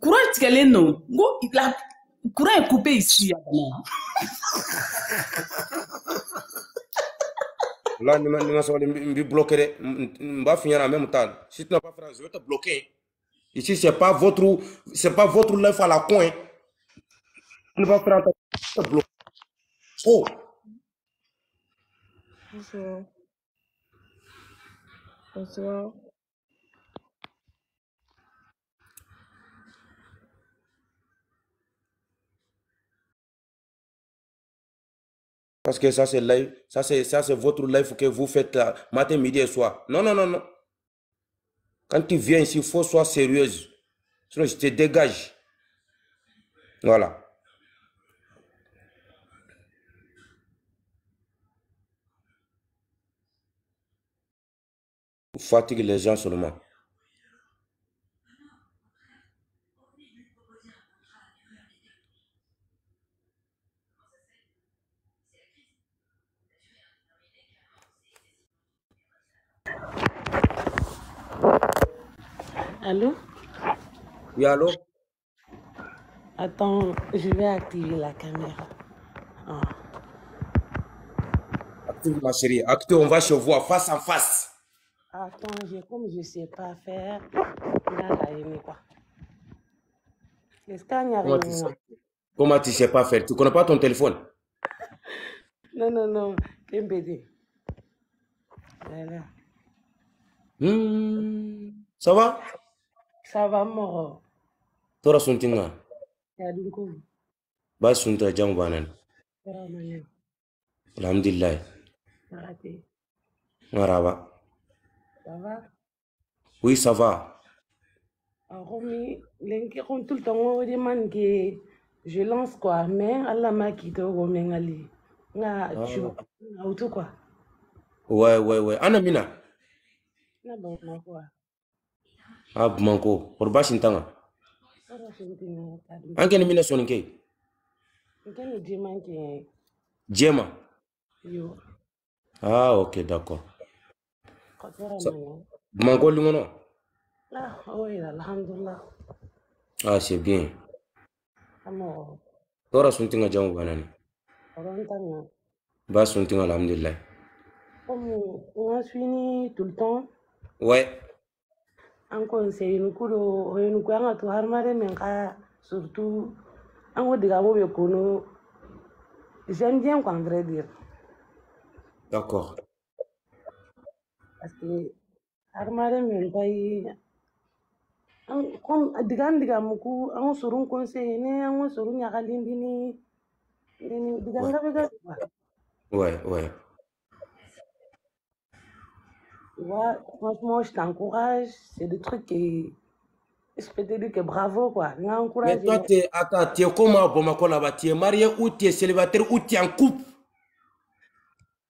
courant tigɛlen don n ko la courant est coupé ici Adama. Là, ni ma ni ma sabali n b'i bloquer dɛ n b'a f'i ɲɛna en même temps si tu n'as pas fait je vais te bloquer ici c'est pas votre c'est pas votre life à la con. Tu ne vas pas faire attention, je vais te bloquer oh Bonsoir. Bonsoir. Parce que ça, c'est live. Ça, c'est, votre live que vous faites là, matin, midi et soir. Non, non, non, non. Quand tu viens ici, il faut sois sérieuse. Sinon, je te dégage. Voilà. Vous fatiguez les gens seulement. Allô? Oui, allô? Attends, je vais activer la caméra. Ah. Active, ma chérie. Active, on va se voir face à face. Attends, je, comme je ne sais pas faire, là, là, il est quoi Est-ce qu'il y a Comment tu sais, comment tu sais pas faire? Tu connais pas ton téléphone? Non, non, non, MBD. Voilà. Hmm, Ça va? sava mogo tora suntinga yadinko ba sunta jang banan alhamdulillah. Maraba sava oui sava akomi ah, lenki kon tout le temps ngo de man ke je lance quoi. Mais allah ma kito oh, go mengali nga ah. chu auto quoi. Ouais ouais ouais. Ana mina. Na bon quoi. Ah, Bumanko. Orba shintanga? Ça va, c'est une thing, t'as dit. Anke ni mina soninke. Nke ni demande que Jema. yo, Ah, ok, d'accord. Bumanko lingono. Ah. Ah, c'est bien. Amo, Tora suntinga jamu banan. orang tanya. Ba suntinga alhamdulillah. Comme on fini tout le temps, Ouais. an conseil kudo hoyun ku an to har mare men ka surtout an wodi ga mo be kono. J'aime bien quoi vrai dire d'accord. Parce que har mare men bai an kom digan diga mu ku an surun conseil ne an surun ya kalin dini digan ga be ga ouais ouais. Tu vois, franchement, je t'encourage. C'est des trucs que je peux te dire que bravo, quoi. Mais toi, t'es, attends, tu es comment Bamako là-bas? Tu es marié ou tu es célibataire ou tu es en couple?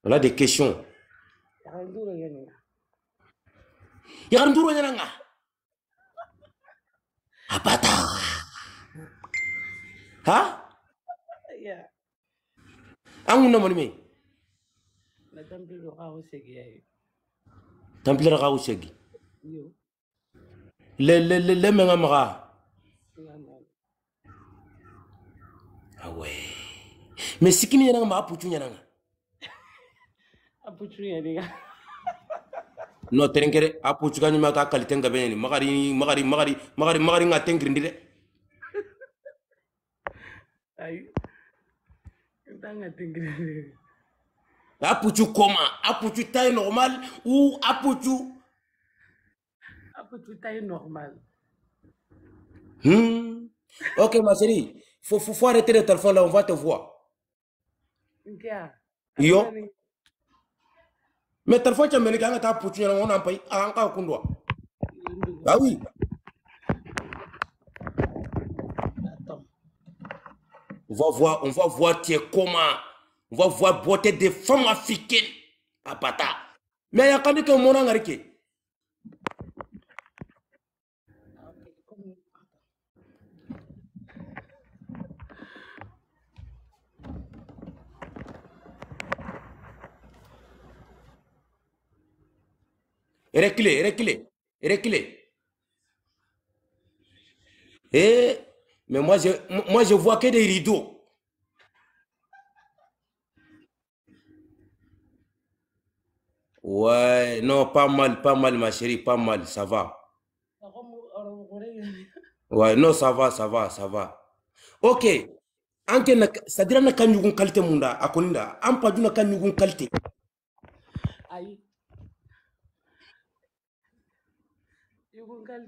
On a des questions. Yaranduro yananga. Apata. Ha? Yeah. Angu na monime? La temple de tampilɛr ka usegi le meŋa maga awe me sikini yanaŋa ma apucu yanaŋa apucu yaniga no terenkere apucu ka ɲuma ka kalite ngabe magari magari magari magari magari nga tengirindi de ay ndanga Apuchu comment Apuchu taille normale ou apuchu Apuchu taille normal. Hmm. Ok ma chérie. Faut, faut, faut arrêter le téléphone là, on va te voir. Nkia. Yo. Mais téléphone tu as mené quand tu as apuchu on a pas encore kundwa. Ah oui. Attends. On va voir, on va voir tu es comment. On va voir beauté des femmes africaines à Bata. Mais il y a quand même que mon angarike. Reculez, reculez, reculez. Eh, mais moi je, moi, je vois que des rideaux. Ouais, non, pas mal, pas mal, ma chérie, pas mal, ça va. Ouais, non, ça va, ça va, ça va. Ok. Anke na, c'est-à-dire na kan yugun qualité munda, akoninda, an duna kan yugun qualité. ayi yugun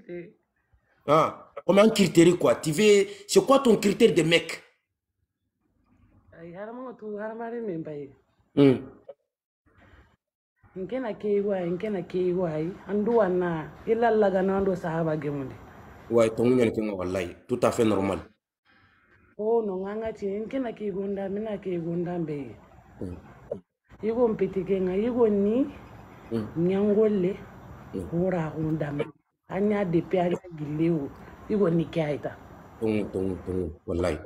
Ah, comme un critère quoi. Tu veux, c'est quoi ton critère de mec? ayi tu Hmm. nkena keiwai nkena keiwai andu wana ila lagano ando sahaba gemunde way tongu nyani wallahi tout à normal oh no nganga ti nkena keigunda mina keigunda mbe mm. igo mpitike nga igo ni mm. nyangole mm. wora hundama anya depe anya gileo igo ni kaita tongu tongu tongu wallahi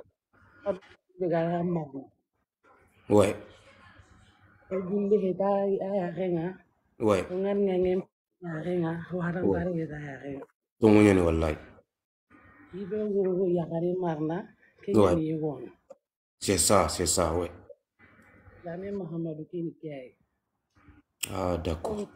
Oye. Elbinde heta ayarenga. Wai. Ungan ngangen ayarenga. Waran bari heta ayarenga. Tungunya ni wallahi. Ibe nguru yakari marna. Kenya ni yugon. C'est ça, c'est ça, ouais. La même Mohamed Kini Kiai. Ah, d'accord.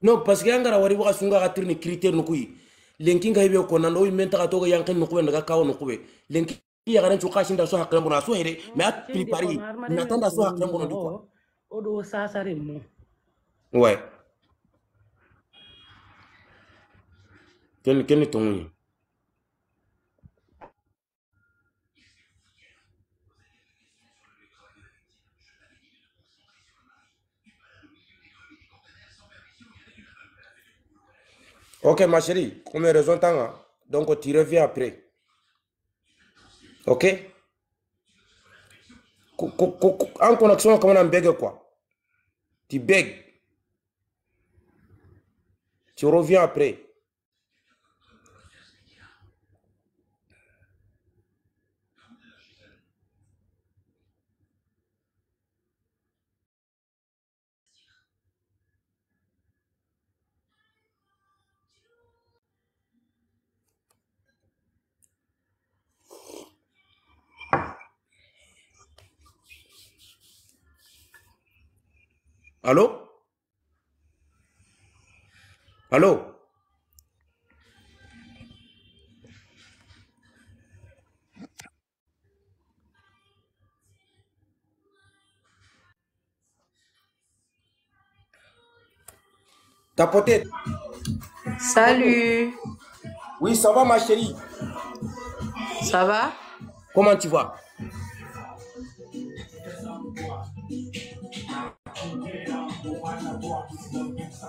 Non, parce que yangara wari waka sunga ka tirni critère nukui. Lenkin ga ibe ko nan o imenta ka toga yankin nukube ndaga kawo nukube. Lenkin yagaran chuka shinda so hakran bona so here, mais at prepare. Natanda so hakran bona du quoi. Odo sasare mo. Ouais. Ken ken ton union. Ok, ma chérie, comme raison tant, hein. donc tu reviens après. Ok? En connexion, comme on quoi? Tu bègues. Tu reviens après. Allô? Allô? Tapoter. Salut, Oui, ça va ma chérie? ça va? Comment tu vas?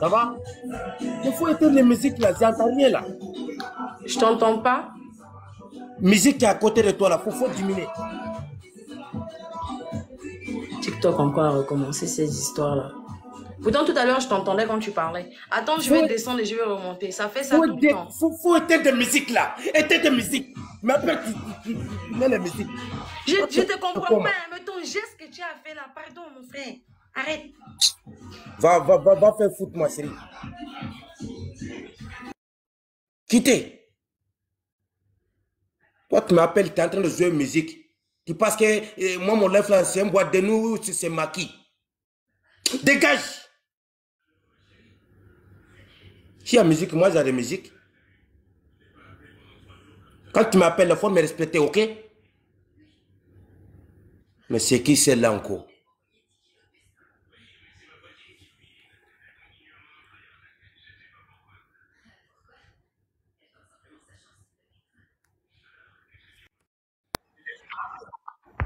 Ça va? Il faut éteindre les musiques là, j'entends rien là. Je t'entends pas? Musique qui est à côté de toi là, faut, faut diminuer. TikTok encore a recommencé ces histoires-là. Pourtant, tout à l'heure, je t'entendais quand tu parlais. Attends, je vais Faut- descendre et je vais remonter. Ça fait ça Faut, tout le temps. faut, faut éteindre les musiques là. Éteindre les musiques. Mais après, tu, mets les musiques. Je, je te comprends pas, mais ton geste que tu as fait là, pardon, mon frère. Arrête. Va, va, va, va faire foot, ma chérie. Quittez. Toi, tu m'appelles, tu es en train de jouer musique. Tu penses que euh, moi, mon lèvre c'est un boîte de nous, c'est maquis. Dégage. Y a musique, moi, j'ai de musique. Quand tu m'appelles, il faut me respecter, ok? Mais c'est qui celle-là encore?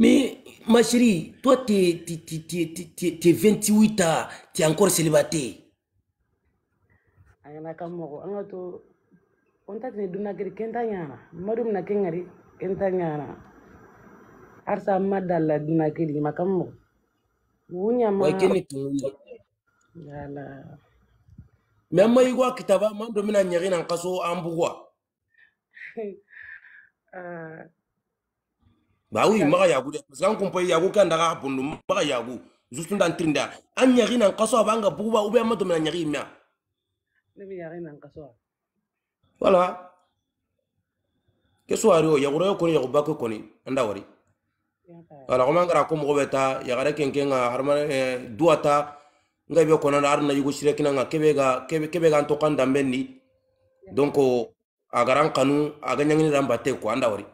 Mais ma chérie, toi, tu es, es, es, es, 28 ans, tu es encore célibataire. ayana ka mogo anga to onta tene duna gari kenta nyana. Madum na kengari kenta nyana. Arsa madalla duna gari makam wunya ma kene tungu yala me amma yigwa kitaba mando mina nyari nan kaso ambugwa ah. ba oui maka yagu de. Parce qu'an kompo yagu kan daga bundu maka yagu juste ndan trinda. An nyari nan kaso abanga buba ube amato na nyari mia. Mimi yari nan kaso wala keso ari o yaguro ko ni yaguba ko ni anda wari. Wala ko mangara ko mo beta yagara kenken ah, eh, nga harma duata nga be ko na arna yugo shirekina nga kebega kebega anto kan dambendi donc oh, agaran kanu aganyangini rambate ko anda wari.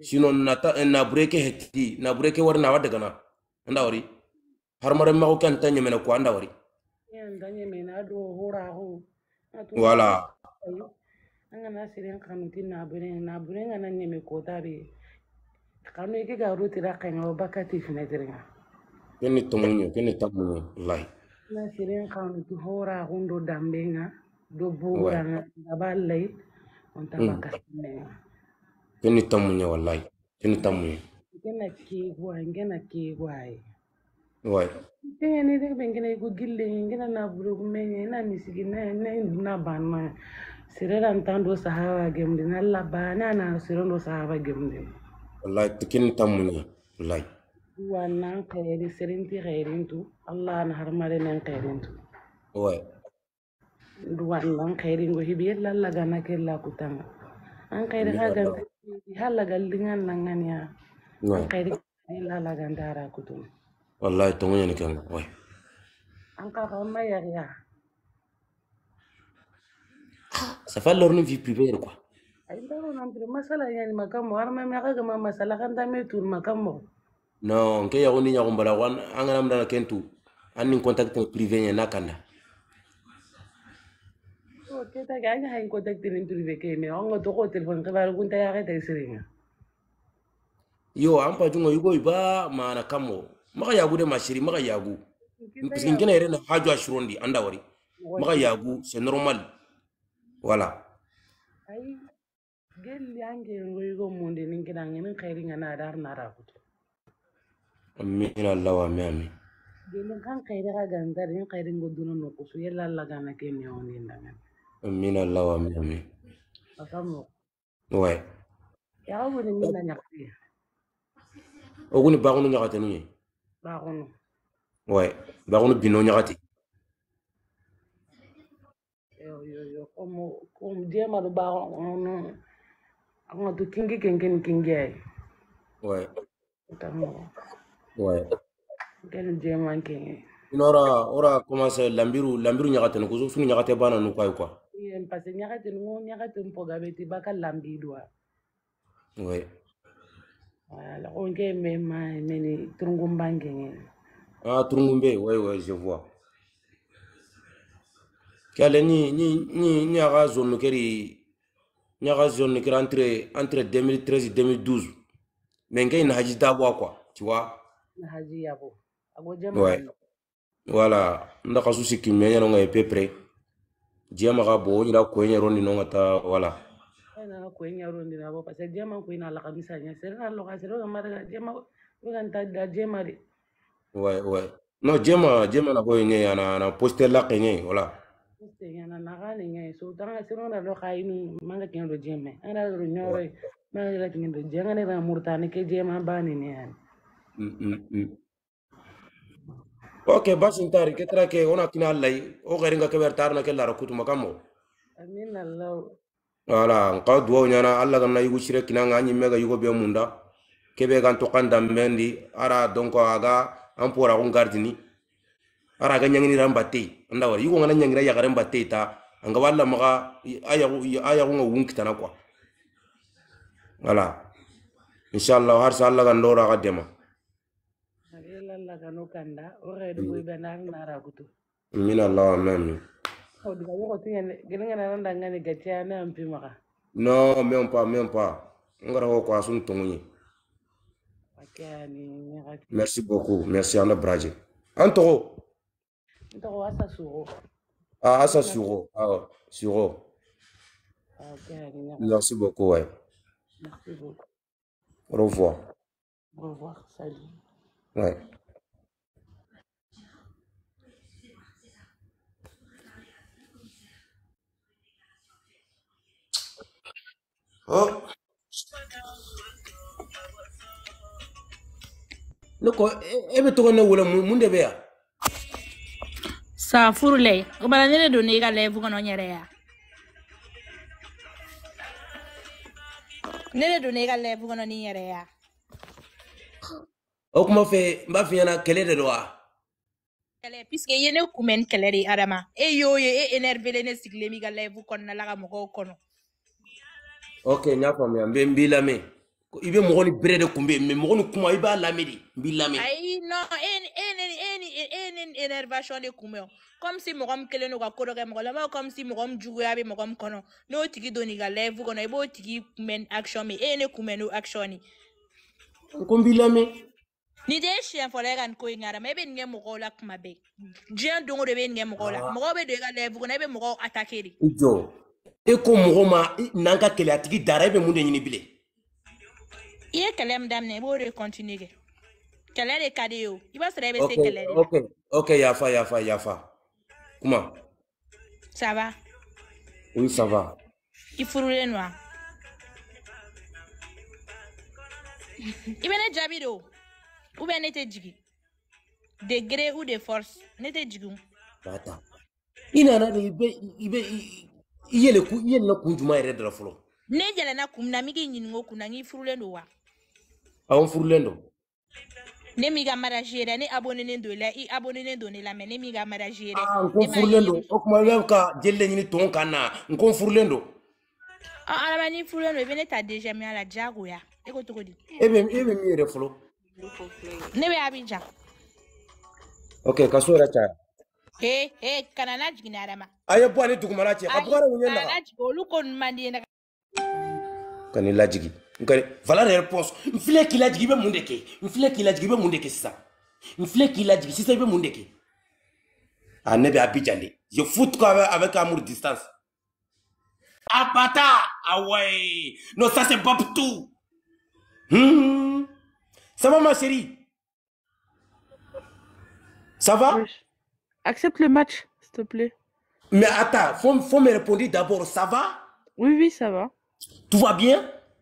sinon nata eh, na breke heti na breke war na wadaga na. Anda wari. Har mare ma ko tanya mena ko anda wari. Wala. anga na sirin kanu tin na bure na bure nga na nyeme ko tare kanu ke ga ruti ra kan o bakati fina tiringa kene tomunyo kene tamunyo lai. Na sirin kanu tu hora hundo dambenga do bura na balai on tabaka mm. Ke eh, ni walai muɲɛ walahi. Ke ni ta muɲɛ. Ngena kegwa, ngena kegwa. Wai. Tenye ni dek ben ngena iko gille, ngena na buru kumenye, na misigi, na na na banma. Sirera ntando sahaba gemde, na laba, na na sirondo sahaba gemde. Wallahi ke ni ta muɲɛ. Wallahi. Wannan kairi sirinti kairin tu, Allah na har mare nan kairin tu. Wai. Wannan kairin go hibi yalla laga na kella kutanga. An kairi ka Ni ganta wallahi. halagal dengan nangan ya. Nah. Kayak halagaldiŋan laŋaniya kayri lalagandara kutum wallahi toŋoñani kanga way an ka xawma yariya ça fait leur vie privée quoi ayindaronantre ya? masala ñanima kan moxo armamexagama masala xantame turma kan moxo non nah, nke yaxu ni ñaxumbala xo an ganamdana ken tu an nin contact privé ñe na kanda kita que hayas kontak dengan en tu vida que me han tocado teléfono que va ya que te. Yo apa jungo yugo iba mana kamu? Maka yagu de mashiri maka yagu. Mpisin kena ere na haju ashurondi anda wari. Maka ya yagu se-normal. Voilà. Ai gelli ange ngoygo monde kita ngene khairi ngana dar narakutu. Amin Allah wa amin. Gel kan khairi ga gandar in khairi ngoduno nokusu yalla Allah gana kemi onin dangan. Amina Allah wa amin. Akamo. Ouais. Ya wu ni mina nyakti. Ogu ni bagunu nyakati ni. Bagunu. Ouais. Bagunu bino nyakati. Yo yo yo komo kom dia ma do bagunu. Aku tu kingi kingi kingi ay. Ouais. Akamo. Ouais. Kenu dia man kingi. Inora ora commence lambiru lambiru nyakati nuko sunu nyakati bana nuko ay quoi. Kwa yen parce nyakati ngo nyakati mpoga beti baka lambidwa ouais wala onke me ma meni trungumbange ngi ah turungumbe ouais ouais je vois. Kale ni ni ni ni aga zone keri ni aga zone keri entre entre 2013 et 2012 mais ngai na haji dabo quoi tu vois. Na haji yabo ago jema ouais. voilà. Nda kasu sikki me nyano ngai peu près jiyama ka bɔ o ɲina koɲɛ yɔrɔ ni wala e nana koɲɛ yɔrɔ ni nabɔ parce que jiyama koɲɛ na alakamisa ɲɛ sere na roga sere ka mara ka jiyama bɛ ka ta da jiyama de. Ouais ouais. Non jiyama jiyama na koɲɛ ɲɛ ana na poste la koɲɛ wala poste ɲɛ na na ka ne so tan ka sere na lɔka yi ni man ka kɛn do jiyama an ka do ɲɔrɔ ye man ka kɛn do dia. Ke ba ni ne yani Okay, basin tari ketra ke ona kina lai o garinga ke ber tar ke lara kutu makamo. Amin Allah. wala ngka duo nyana alla gan na yugo shire kina ngani mega yugo biya munda ke be gan tokan damendi ara donko aga ampora kung gardini ara gan nyangi ram bati nda wari yugo ngan nyangi ya garam bati ta angka wala maga ayaku ayaku ngau wung kita nakwa. Ala. Har sa Allah gan dora kadema. Ka Non même pas même pas ko asun merci beaucoup. Merci ana braje. Anto. Nto ko asa suro. Ah asa suro. Ah suro. Akani nyaka merci beaucoup ouais. Merci beaucoup. Au revoir. Au revoir, salut. Ouais. Oh. Ne ko e bɛ tɔgɔ ne wele mun de bɛ yan sa furulen o bala ne de don ne ka lɛfu kɔnɔ n yɛrɛ ya? Ne de don ne ka lɛfu kɔnɔ ni n yɛrɛ ya? O kuma fɛ n b'a f'i ɲɛna kɛlɛ de don wa kɛlɛ puisque i ye ne kunbɛn ni kɛlɛ de ye adama. E y'o ye e énervele ne sigilen b'i ka lɛfu kɔnɔna la ka mɔgɔw kɔnɔ ok n y'a faamuya. N bɛ n b'i lamɛn Ko i bɛ mɔgɔ ni bere de kun bɛ yen mɛ mɔgɔ ni kuma i b'a lamɛn de. N b'i lamɛn ayi non e ni e ni e ni e ni énervation de kunbɛn o comme si mɔgɔ min kelen don ka ko dɔ kɛ mɔgɔ la m'a comme si mɔgɔ min juguya bɛ mɔgɔ min kɔnɔ. N'o tigi don n'i ka lɛfu kɔnɔ i b'o tigi kunbɛn ni action min. E ye ne kunbɛn n'o action ni n ko n b'i lamɛn Ni tɛ siɲɛ fɔlɔ ye ka nin ko in kɛ adama e bɛ nin kɛ mɔgɔw la kuma bɛɛ. Diɲɛ don o don i bɛ nin kɛ mɔgɔw la. Mɔgɔw bɛ don i ka lɛfu kɔnɔ e bɛ mɔgɔw attaquer de. I jɔ e ko mɔgɔ ma n'an ka kɛlɛ a tigi dara e bɛ mun de ɲini bilen? I ye kɛlɛ min daminɛ i b'o de continuer kɛ. Kɛlɛ de ka di ye o. I b'a sɔrɔ e bɛ se kɛlɛ de la. ok ok yafa yafa yafa. Kuma? Ça va? Oui ça va. I furulen don wa? I bɛ ne jaabi de o. Ou bien ne tɛ jigin. De gré ou de force. Ne tɛ jigin o. i nana de i bɛ i bɛ i yɛlɛ kun i yɛlɛla kun jumɛn yɛrɛ de la fɔlɔ. Ne yɛlɛnna kun min na n bɛ k'i ɲininka o kun na n k'i furulen don wa? Awɔ n furulen don. Ne m'i ka mariage ye dɛ ne abonnenen don i la i abonnenen don ne la ne m'i ka mariage ye dɛ aa n ko n furulen don. O tuma i bɛ ka jeli de ɲini tɔn kan na. N ko n furulen don. Ah, adama n'i furulen don i bɛ ne ta deuxième la diyagoya e ko cogo di? E bɛ e bɛ min yɛrɛ fɔlɔ. Ne bɛ abidjan. Ok ka so yɛrɛ caya. He he kana na jigin ni adama. A ye bɔ ani dugumana cɛ a mun ye kana naga olu ko ninnu man di ye ne ka n'i lajigi n ka valeur yɛrɛ pɔs n filɛ k'i lajigi i bɛ mun de kɛ n filɛ k'i lajigi i bɛ mun de kɛ sisan? N filɛ k'i lajigi sisan i bɛ mun de kɛ a ne bɛ Abidjan de. Je fout quoi avec, avec amour distance. Bâtard ah ouais. Non ça c'est pas tout. Hmm. ça va ma chérie? Ça va? Wesh. Accepte le match, s'il te plaît. mais attends faut, faut me répondre d'abord ça va? Oui, oui, ça va. tout va bien?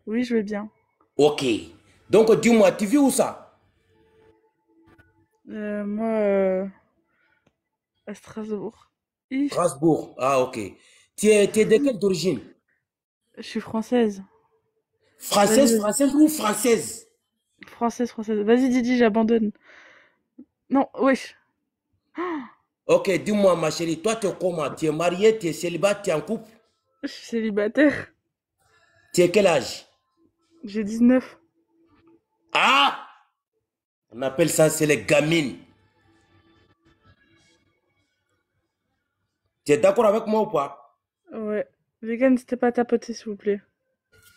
Oui, je vais bien. ok donc dis-moi tu vis où ça? Euh, moi, euh, à Strasbourg. Strasbourg. Ah, ok. Tu es, tu es de quelle d'origine? Je suis française. Française, française ou française? Française, française. Vas-y, Didi, j'abandonne. Non, wesh. Ok, dis-moi, ma chérie, toi, tu es comment? Tu es mariée, tu es célibataire, tu es en couple? Je suis célibataire. Tu es quel âge? J'ai 19. Ah On appelle ça, c'est les gamines. Tu es d'accord avec moi ou pas? Ouais. Vegan, n'hésitez pas à tapoter, s'il vous plaît.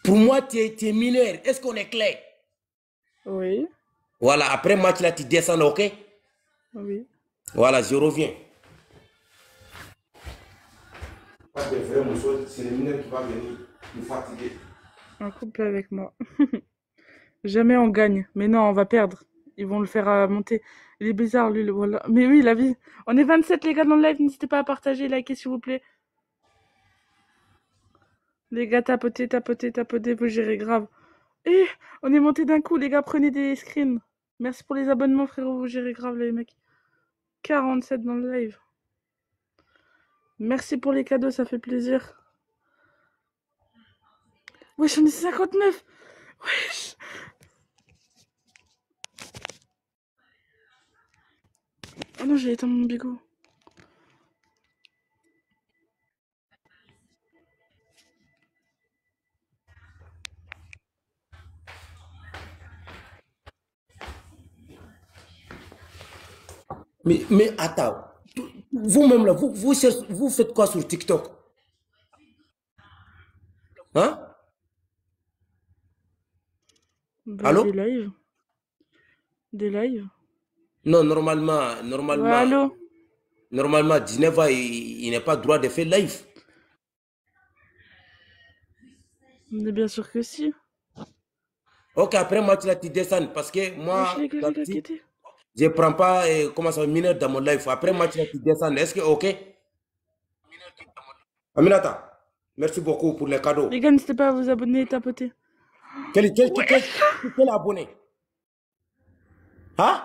Pour moi, tu es, tu es mineur. Est-ce qu'on est clair? Oui. Voilà, après match, là, tu descends, ok? Oui. Voilà, je reviens. Pas de vrai, mon soeur, c'est le mineur qui va venir nous fatiguer. Un couple avec moi. Jamais on gagne. Mais non, on va perdre. Ils vont le faire euh, monter. Il est bizarre, lui. le Voilà. Mais oui, la vie. On est 27, les gars, dans le live. N'hésitez pas à partager, liker, s'il vous plaît. Les gars, tapotez, tapotez, tapotez. Vous gérez grave. Eh, on est monté d'un coup, les gars. Prenez des screens. Merci pour les abonnements, frérot. Vous gérez grave, les mecs. 47 dans le live. Merci pour les cadeaux, ça fait plaisir. Wesh, on est 59. Wesh. Oh non, j'ai éteint mon bigot. Mais, mais attends, vous-même là, vous, vous, cherchez- vous faites quoi sur TikTok? Hein? Bah, Allô? des lives. Des lives. Non, normalement, Ouais, normalement, allô? normalement, 19 ans, il, il n'a pas droit de faire live. Mais bien sûr que si. Ok, après là, tu descends parce que moi, Je je je prends pas euh, comment ça mineur dans mon life. Après match tu descends. Est-ce que ok? Aminata, merci beaucoup pour les cadeaux. Les gars, n'hésitez pas à vous abonner et tapoter. Quel, quel, quel, quel, quel abonné? Hein?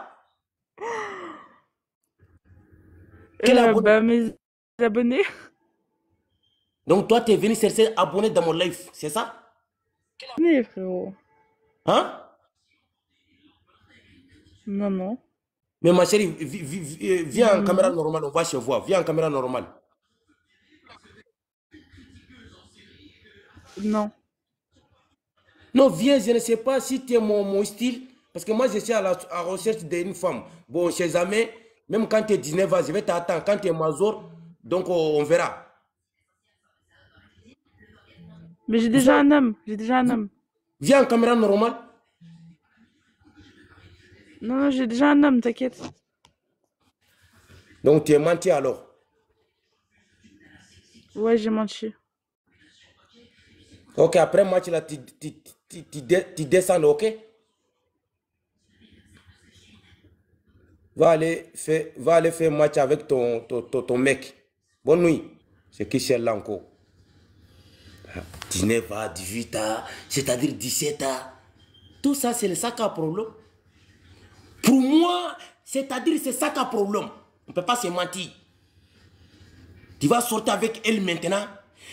Quel Euh, abonné? bah, mes abonnés. Donc toi, tu es venu chercher abonné dans mon life, c'est ça? Abonnés, frérot. Hein? Non, non. Mais ma chérie, vi- vi- vi- viens en caméra normale, on va se voir. Viens en caméra normale. Non. Non, viens, je ne sais pas si tu es mon, mon style. Parce que moi, je suis à la à recherche d'une femme. Bon, chez jamais, même quand tu es 19 ans, je vais t'attendre. Quand tu es major, donc on, on verra. Mais j'ai déjà un homme. J'ai déjà un homme. Viens en caméra normale. Non, non, j'ai déjà un homme, t'inquiète. Donc tu es menti alors. Ouais, j'ai menti. Ok, après match là, tu, tu, tu, tu, descends, ok? Va aller faire, va aller faire match avec ton, ton, ton, ton mec. Bonne nuit. C'est qui c'est là encore? 19 ans, 18 ans, c'est-à-dire 17 ans. Tout ça, c'est le sac à problème. Pour moi, c'est-à-dire c'est ça qu'a problème. On ne peut pas se mentir. Tu vas sortir avec elle maintenant.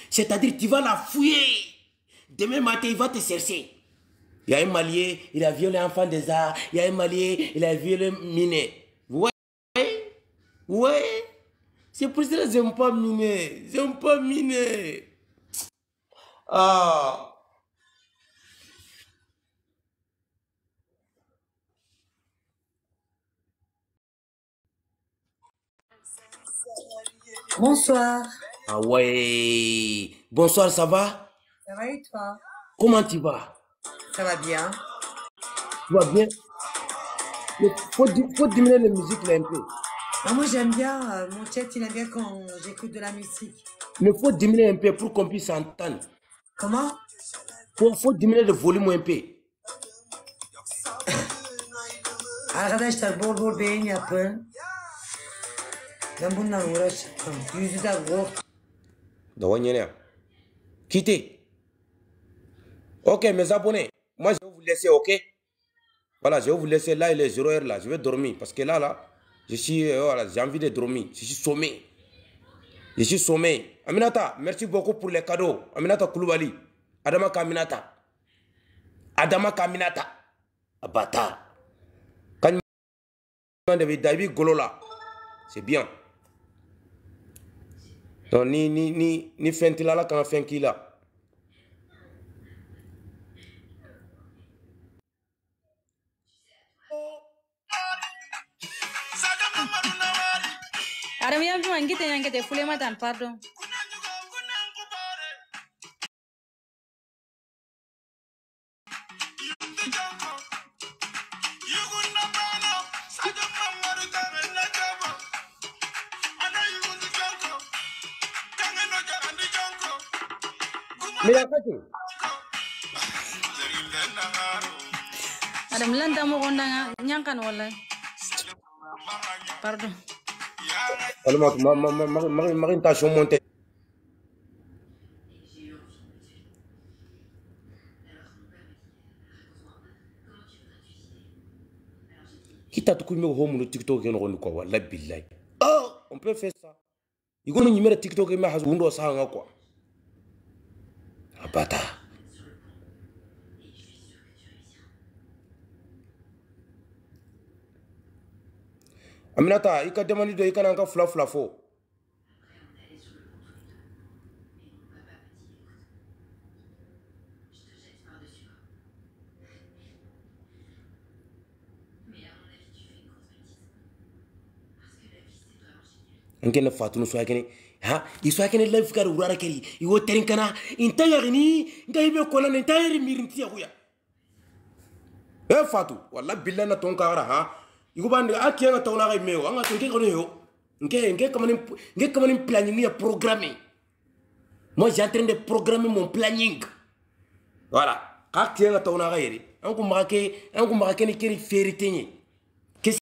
C'est-à-dire tu vas la fouiller. Demain matin, il va te chercher. Il y a un Malien, il a violé enfant des arts. Il y a un Malien, il a violé miné. Voyez Ouais. C'est pour ça que j'aime pas miner. J'aime pas miner. Ah. Bonsoir. Ah ouais. Bonsoir, ça va? Ça va et toi? Comment tu vas? Ça va bien. Tu vas bien? Il faut, faut diminuer la musique là un peu. Ah, moi j'aime bien, euh, mon chat il aime bien quand j'écoute de la musique. Il faut diminuer un peu pour qu'on puisse s'entendre. Comment? Faut, faut diminuer le volume un peu. Arkadaşlar bol bol beğeni yapın. Ben bundan uğraşamam. Yüzü de kork. Quittez. Ok, mes abonnés. Moi, je vais vous laisser, ok? Voilà, je vais vous laisser là, il est 0 heure là. Je vais dormir. Parce que là, là, je suis, euh, voilà, j'ai envie de dormir. Je suis sommé. Je suis sommé. Aminata, merci beaucoup pour les cadeaux. Aminata Kouloubali. Adama Kaminata. Adama Kaminata. Abata. Quand David David Golola. C'est bien. Donc, ni, ni, ni, ni fɛn t'i la ala kana fɛn k'i la Adam ya juma ngite nyangete fule matan pardon. Milakati. Adam lanta mo kung nyangkan wala. Pardon. Ano mak mak mak mak mak mak mak intention monte. Kita tukui meu home no TikTok no kono kwa wallahi billahi. Ah, On peut faire ça. Ah. Iko nyimera TikTok ma hazundo sanga kwa abata aminata i ka demandi dɔ i kana n ka fila fila fɔ nkene fatunu soya kene. Ha isoya kene life kare urara keri. Iwo terin kana inta yagini nda ibe kolana inta yeri mirinti yakuya e fatu walla billa na ton kara ha. Iko bande a kiyanga tawna ga mewo anga tonke kono yo. Nke nke kamani nke kamani planning ya programme. Moi j'ai en train de programmer mon planning. Voilà. Ka kiyanga tawna ga yeri. An ko magake an ko magake ni keri ferite ni